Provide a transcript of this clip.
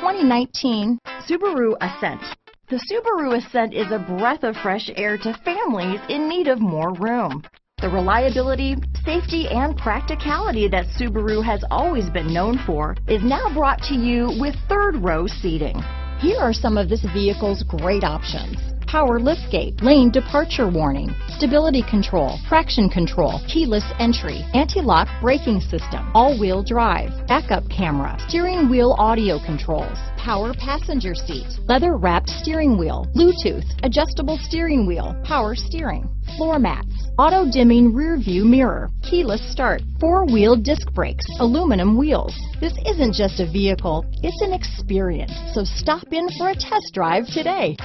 2019 Subaru Ascent. The Subaru Ascent is a breath of fresh air to families in need of more room. The reliability, safety, and practicality that Subaru has always been known for is now brought to you with third row seating. Here are some of this vehicle's great options. Power liftgate, lane departure warning, stability control, traction control, keyless entry, anti-lock braking system, all-wheel drive, backup camera, steering wheel audio controls, power passenger seat, leather wrapped steering wheel, Bluetooth, adjustable steering wheel, power steering, floor mats, auto dimming rear view mirror, keyless start, four wheel disc brakes, aluminum wheels. This isn't just a vehicle, it's an experience. So stop in for a test drive today.